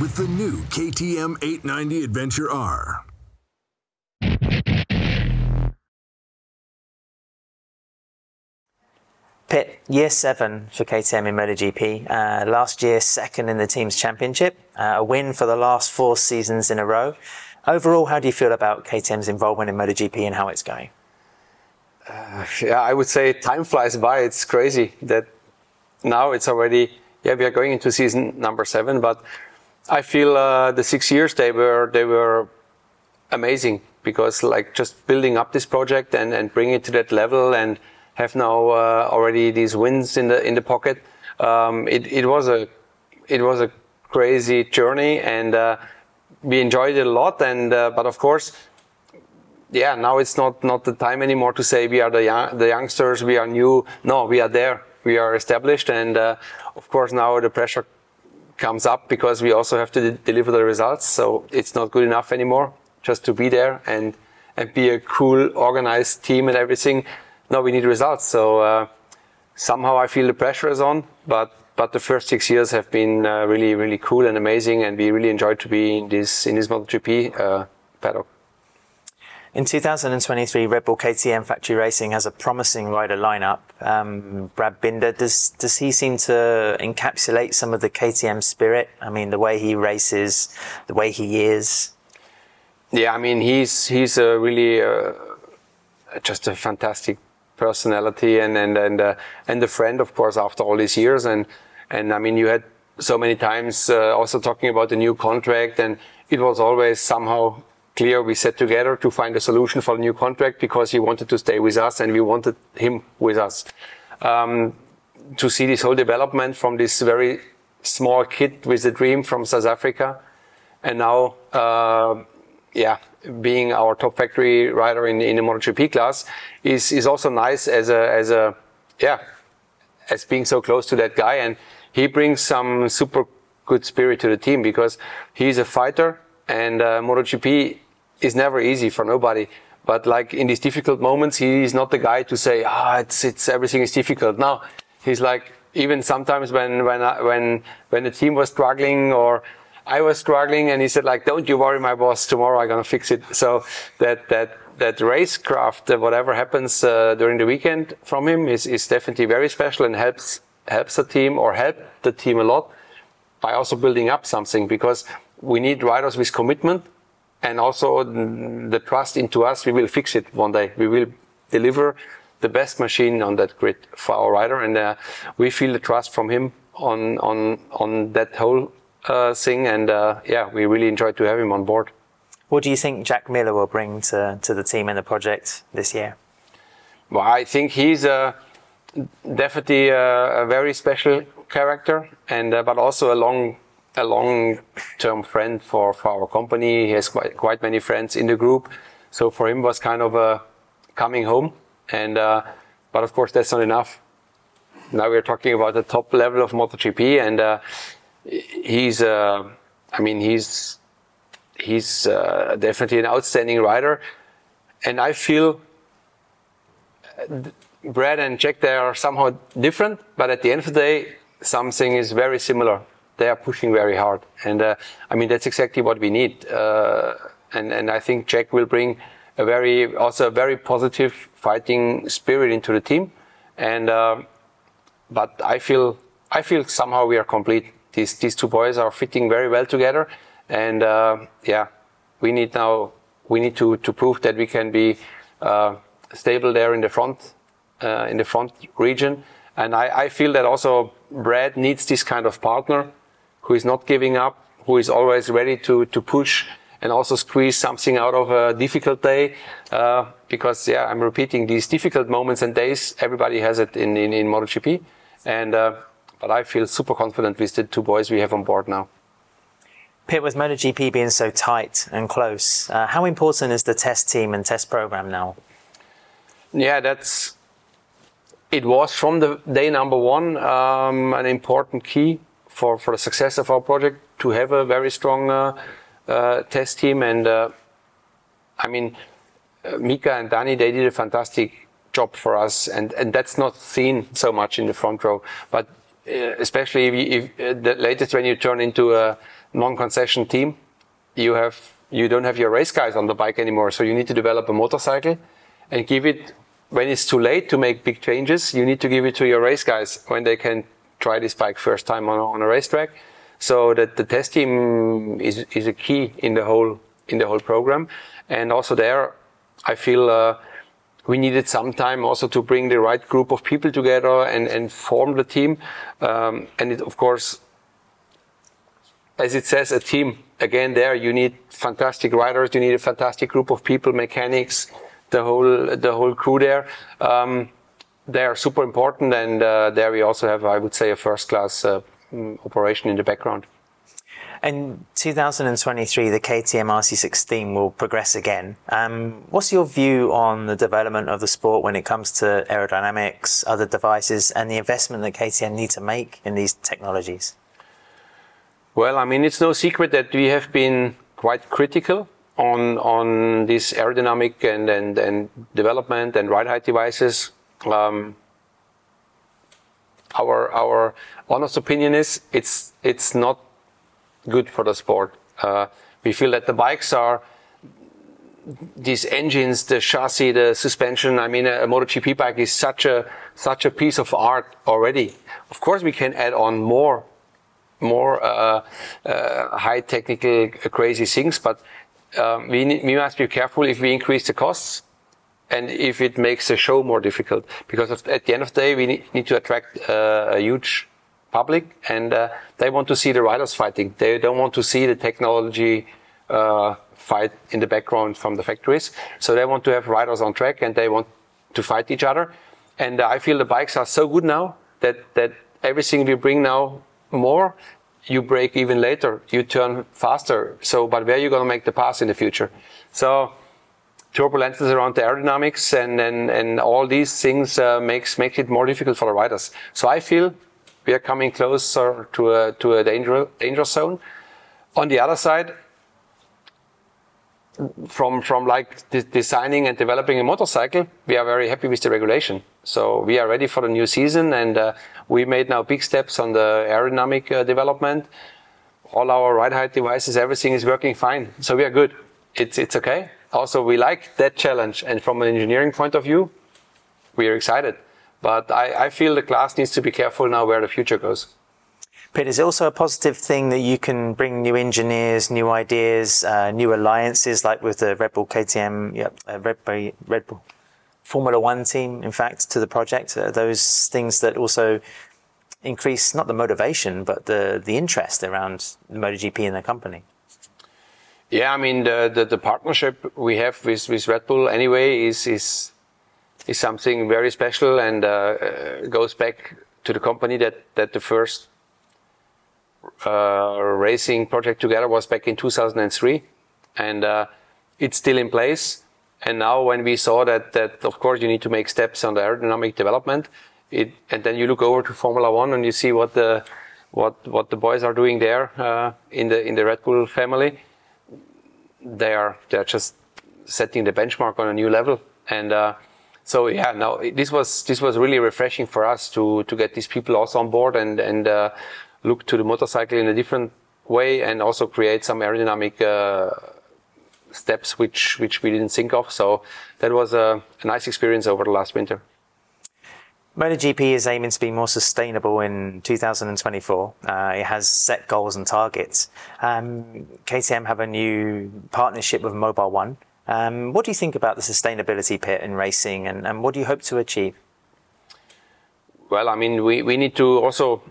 with the new KTM 890 Adventure R. Pit, year seven for KTM in MotoGP. Uh, last year, second in the team's championship, uh, a win for the last four seasons in a row. Overall, how do you feel about KTM's involvement in MotoGP and how it's going? Uh, yeah, I would say time flies by. It's crazy that now it's already, yeah, we are going into season number seven, but I feel uh, the six years they were, they were amazing because like just building up this project and, and bring it to that level and have now uh, already these wins in the in the pocket. Um, it it was a it was a crazy journey, and uh, we enjoyed it a lot. And uh, but of course, yeah, now it's not not the time anymore to say we are the young, the youngsters, we are new. No, we are there, we are established, and uh, of course now the pressure comes up because we also have to de deliver the results. So it's not good enough anymore just to be there and and be a cool, organized team and everything no, we need results. So uh, somehow I feel the pressure is on, but but the first six years have been uh, really really cool and amazing, and we really enjoyed to be in this in this MotoGP uh, paddock. In 2023, Red Bull KTM Factory Racing has a promising rider lineup. Um, Brad Binder, does does he seem to encapsulate some of the KTM spirit? I mean, the way he races, the way he is. Yeah, I mean, he's he's a really uh, just a fantastic personality and and and uh, and a friend, of course, after all these years. And and I mean, you had so many times uh, also talking about the new contract, and it was always somehow clear we sat together to find a solution for the new contract because he wanted to stay with us and we wanted him with us. Um, to see this whole development from this very small kid with a dream from South Africa, and now, uh, yeah, being our top factory rider in, in the MotoGP class is, is also nice as a, as a, yeah, as being so close to that guy. And he brings some super good spirit to the team because he's a fighter and uh, MotoGP is never easy for nobody. But like in these difficult moments, he's not the guy to say, ah, oh, it's, it's, everything is difficult. No, he's like, even sometimes when, when, I, when, when the team was struggling or I was struggling and he said like, don't you worry, my boss, tomorrow I'm going to fix it. So that, that, that racecraft, uh, whatever happens uh, during the weekend from him is, is definitely very special and helps, helps the team or help the team a lot by also building up something because we need riders with commitment and also the trust into us. We will fix it one day. We will deliver the best machine on that grid for our rider. And uh, we feel the trust from him on, on, on that whole uh, thing, and uh, yeah, we really enjoyed to have him on board. What do you think Jack Miller will bring to, to the team and the project this year? Well, I think he's a, definitely a, a very special character, and uh, but also a long a long-term friend for, for our company. He has quite, quite many friends in the group, so for him was kind of a coming home. And uh, but of course that's not enough. Now we're talking about the top level of MotoGP, and uh, he's, uh, I mean, he's he's uh, definitely an outstanding rider, and I feel uh, Brad and Jack they are somehow different, but at the end of the day, something is very similar. They are pushing very hard, and uh, I mean that's exactly what we need. Uh, and and I think Jack will bring a very also a very positive fighting spirit into the team, and uh, but I feel I feel somehow we are complete. These these two boys are fitting very well together, and uh, yeah, we need now we need to to prove that we can be uh, stable there in the front uh, in the front region, and I, I feel that also Brad needs this kind of partner who is not giving up, who is always ready to to push and also squeeze something out of a difficult day. Uh, because yeah, I'm repeating these difficult moments and days. Everybody has it in in, in MotoGP, and uh, but I feel super confident with the two boys we have on board now. Pit, with MotoGP being so tight and close, uh, how important is the test team and test program now? Yeah, that's it was from the day number one um, an important key for, for the success of our project to have a very strong uh, uh, test team. And uh, I mean, Mika and Dani, they did a fantastic job for us, and, and that's not seen so much in the front row. But especially if, if the latest when you turn into a, non-concession team, you have you don't have your race guys on the bike anymore. So you need to develop a motorcycle and give it when it's too late to make big changes. You need to give it to your race guys when they can try this bike first time on, on a racetrack. So that the test team is is a key in the whole in the whole program, and also there, I feel. Uh, we needed some time also to bring the right group of people together and, and form the team. Um, and it, of course, as it says, a team. Again, there you need fantastic riders. You need a fantastic group of people, mechanics, the whole the whole crew there. Um, they are super important, and uh, there we also have, I would say, a first class uh, mm, operation in the background. In 2023, the KTM RC16 will progress again. Um, what's your view on the development of the sport when it comes to aerodynamics, other devices, and the investment that KTM need to make in these technologies? Well, I mean, it's no secret that we have been quite critical on on this aerodynamic and and, and development and ride height devices. Um, our our honest opinion is it's it's not good for the sport. Uh, we feel that the bikes are these engines, the chassis, the suspension. I mean, a, a MotoGP bike is such a such a piece of art already. Of course, we can add on more more uh, uh, high technical crazy things, but um, we, we must be careful if we increase the costs and if it makes the show more difficult. Because at the end of the day, we need, to attract uh, a huge public and uh, they want to see the riders fighting. They don't want to see the technology uh, fight in the background from the factories. So they want to have riders on track and they want to fight each other. And I feel the bikes are so good now that, that everything we bring now more, you brake even later, you turn faster. So, but where are you going to make the pass in the future? So, turbulences around the aerodynamics and, and, and all these things uh, makes, makes it more difficult for the riders. So I feel we are coming closer to a, to a danger, danger zone. On the other side, from, from like de designing and developing a motorcycle, we are very happy with the regulation. So we are ready for the new season and uh, we made now big steps on the aerodynamic uh, development. All our ride height devices, everything is working fine. So we are good. It's, it's okay. Also, we like that challenge. And from an engineering point of view, we are excited. But I, I feel the class needs to be careful now where the future goes. But is it also a positive thing that you can bring new engineers, new ideas, uh, new alliances, like with the Red Bull KTM, yep, uh, Red, Bull, Red Bull Formula One team, in fact, to the project? Are those things that also increase not the motivation, but the, the interest around MotoGP and the company? Yeah, I mean the, the, the partnership we have with, with Red Bull anyway is is is something very special and uh, uh, goes back to the company that, that the first uh, racing project together was back in 2003 and uh, it's still in place. And now when we saw that that of course you need to make steps on the aerodynamic development it, and then you look over to formula 1 and you see what the what what the boys are doing there uh, in the in the red bull family they are they're just setting the benchmark on a new level and uh, so yeah, no, this was this was really refreshing for us to to get these people also on board and and uh, look to the motorcycle in a different way and also create some aerodynamic uh, steps which which we didn't think of. So that was a, a nice experience over the last winter. MotoGP is aiming to be more sustainable in 2024. Uh, it has set goals and targets. Um, KTM have a new partnership with Mobil One. Um, what do you think about the sustainability Pit in racing and, and what do you hope to achieve? Well, I mean, we, we need to also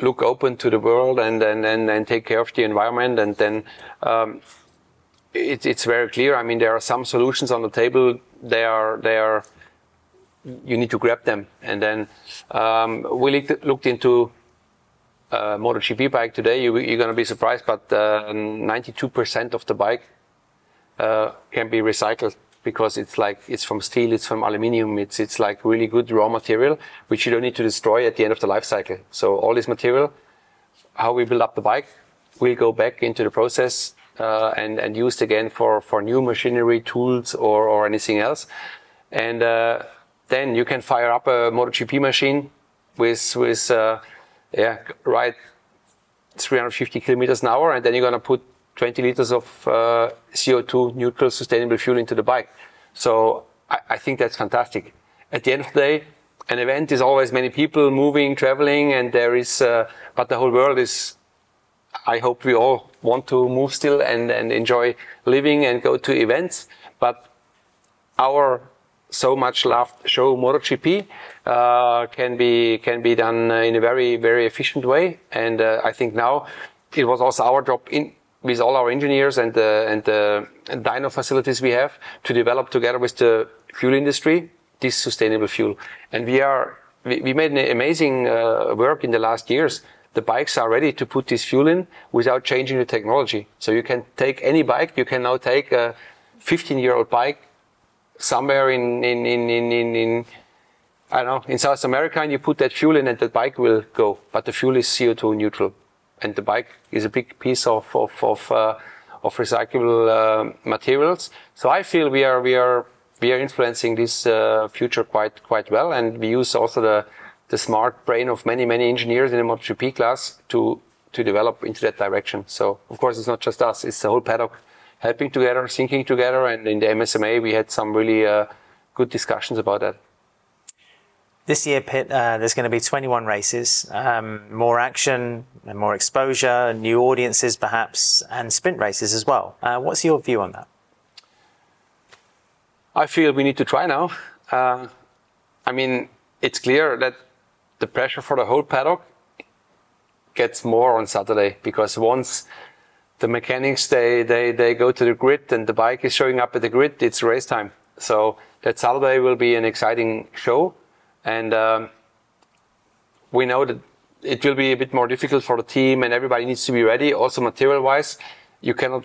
look open to the world and, and, and, and take care of the environment. And then um, it, it's very clear. I mean, there are some solutions on the table. They are, they are, you need to grab them. And then um, we looked, looked into uh, MotoGP bike today. You, you're going to be surprised, but uh, 92% of the bike uh, can be recycled because it's like it's from steel, it's from aluminium, it's it's like really good raw material which you don't need to destroy at the end of the life cycle. So all this material, how we build up the bike, will go back into the process uh, and and used again for for new machinery, tools, or or anything else, and uh, then you can fire up a MotoGP machine with with uh, yeah right 350 kilometers an hour, and then you're going to put 20 liters of uh, CO2 neutral sustainable fuel into the bike. So I, I, think that's fantastic. At the end of the day, an event is always many people moving, traveling, and there is, uh, but the whole world is. I hope we all want to move still and, and enjoy living and go to events, but our so much loved show MotoGP uh, can be can be done in a very very efficient way. And uh, I think now it was also our job in with all our engineers and the and the and dyno facilities we have to develop together with the fuel industry this sustainable fuel. And we are we, we made an amazing uh, work in the last years. The bikes are ready to put this fuel in without changing the technology. So you can take any bike. You can now take a 15 year old bike somewhere in, in, in, in, in, in I don't know, in South America and you put that fuel in and the bike will go. But the fuel is CO2 neutral. And the bike is a big piece of, of, of, uh, of recyclable uh, materials. So I feel we are, we are, we are influencing this uh, future quite, quite well. And we use also the, the smart brain of many, many engineers in the MotoGP class to, to develop into that direction. So of course it's not just us, it's the whole paddock helping together, thinking together. And in the MSMA, we had some really uh, good discussions about that. This year, Pit, uh, there's going to be 21 races, um, more action, and more exposure, new audiences perhaps, and sprint races as well. Uh, what's your view on that? I feel we need to try now. Uh, I mean, it's clear that the pressure for the whole paddock gets more on Saturday because once the mechanics they, they, they go to the grid and the bike is showing up at the grid, it's race time. So that Saturday will be an exciting show. And um, we know that it will be a bit more difficult for the team and everybody needs to be ready. Also material wise, you cannot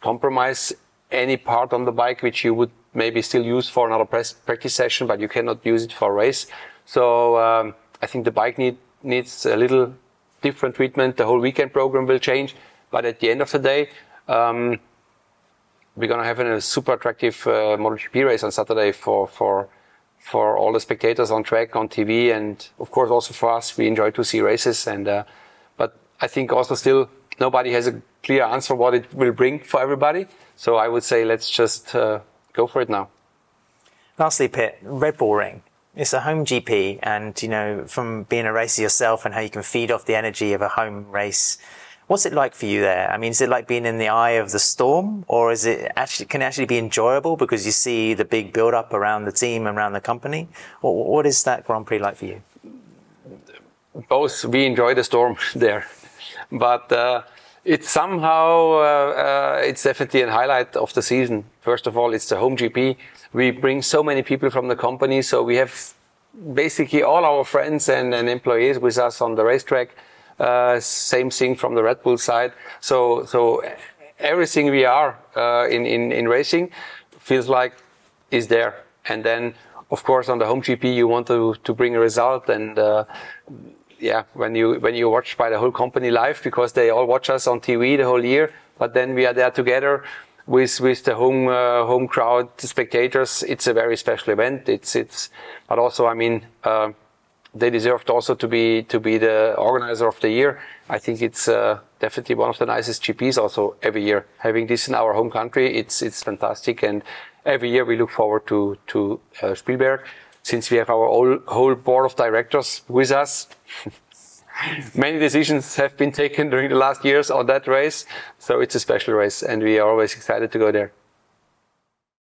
compromise any part on the bike which you would maybe still use for another practice session, but you cannot use it for a race. So um, I think the bike need, needs a little different treatment. The whole weekend program will change. But at the end of the day, um, we're going to have a super attractive uh, MotoGP race on Saturday for, for, for all the spectators on track, on TV, and of course also for us. We enjoy to see races. And, uh, but I think also still nobody has a clear answer what it will bring for everybody. So I would say let's just uh, go for it now. Lastly, Pit, Red Bull Ring. It's a home GP, and you know, from being a racer yourself and how you can feed off the energy of a home race, What's it like for you there? I mean, is it like being in the eye of the storm, or is it actually can it actually be enjoyable because you see the big build up around the team, around the company? What, what is that Grand Prix like for you? Both. We enjoy the storm there, but uh, it's somehow uh, uh, it's definitely a highlight of the season. First of all, it's the home GP. We bring so many people from the company, so we have basically all our friends and, and employees with us on the racetrack uh, same thing from the Red Bull side. So, so everything we are uh, in, in, in racing feels like is there. And then, of course, on the home GP, you want to, to bring a result. And uh, yeah, when you when you watch by the whole company live, because they all watch us on TV the whole year, but then we are there together with with the home uh, home crowd, spectators. It's a very special event. It's it's, but also, I mean. Uh, they deserved also to be to be the organizer of the year. I think it's uh, definitely one of the nicest GPs also every year. Having this in our home country, it's it's fantastic, and every year we look forward to to uh, Spielberg. Since we have our whole, whole board of directors with us, many decisions have been taken during the last years on that race. So it's a special race, and we are always excited to go there.